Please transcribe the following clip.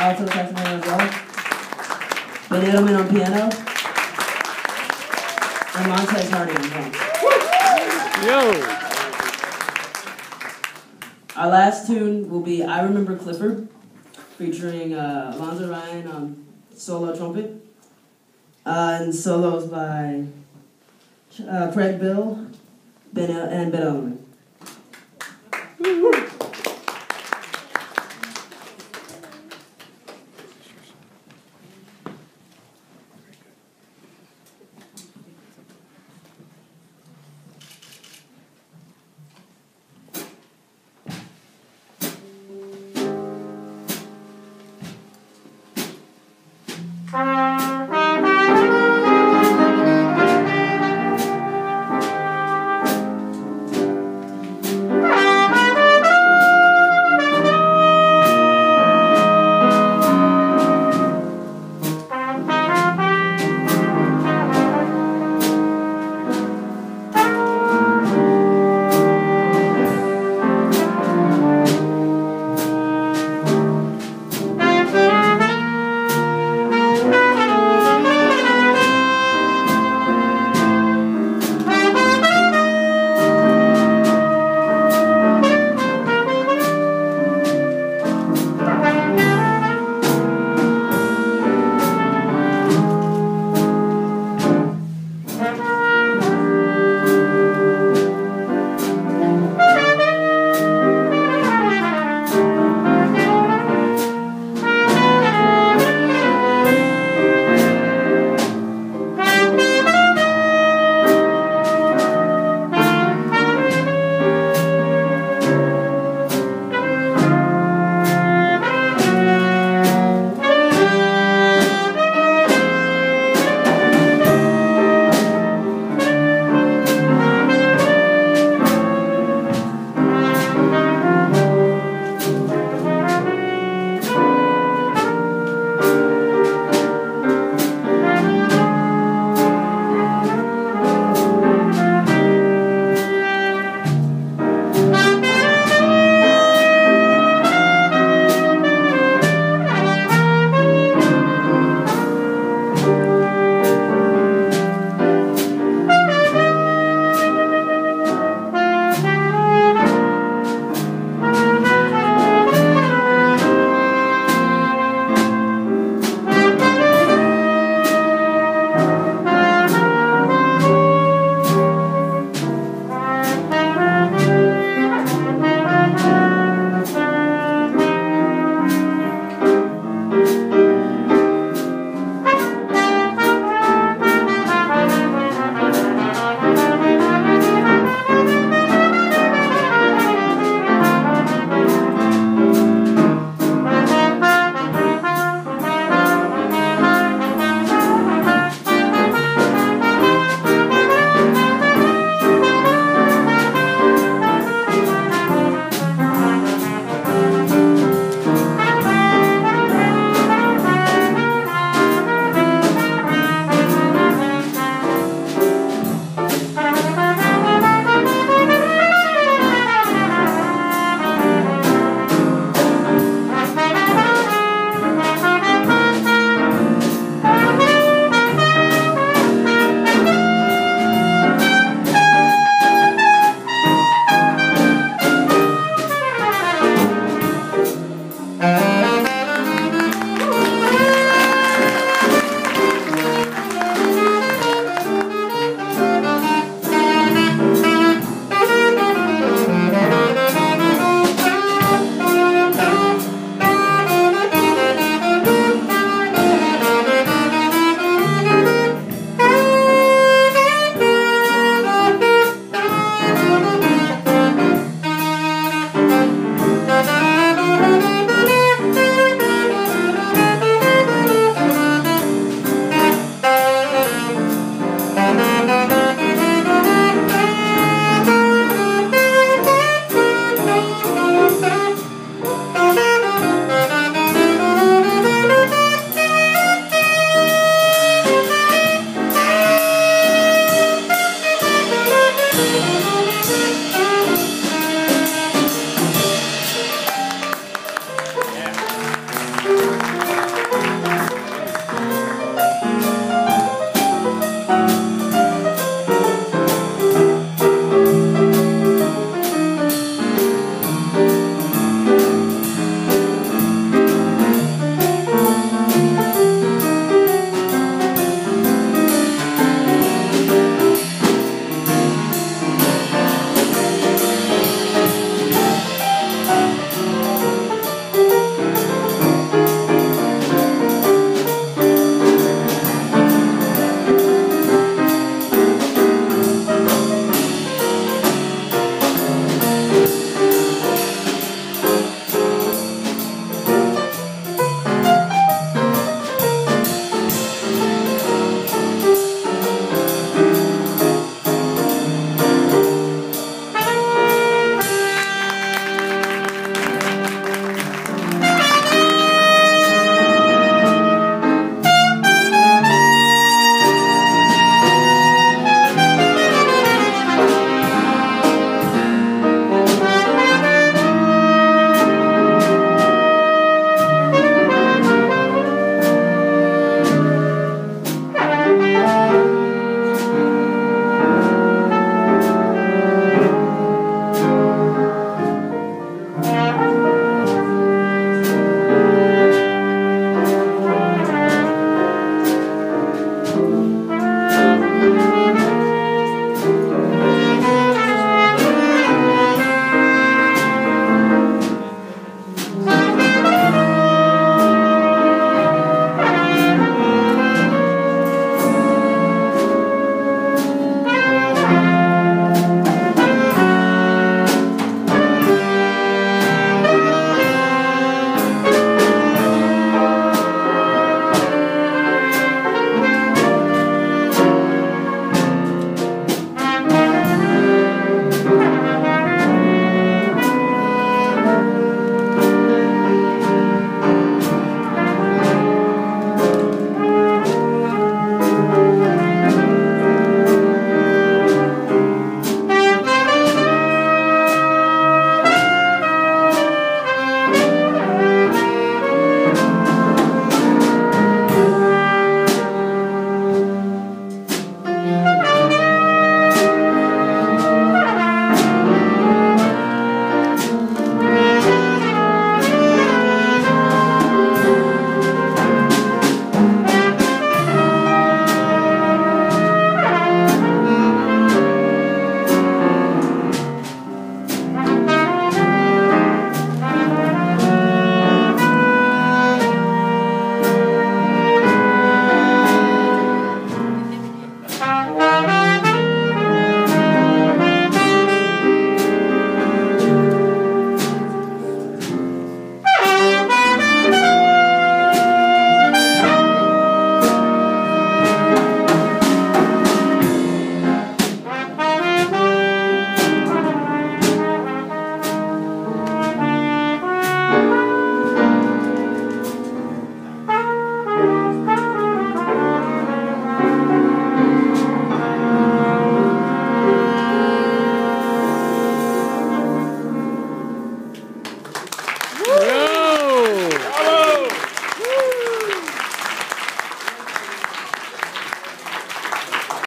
alto saxophone as well. Billy Edelman on piano. And Montez Harding on drums. Yo. Our last tune will be I Remember Clifford, featuring uh, Alonzo Ryan on solo trumpet, uh, and solos by uh, Craig Bill ben, and Ben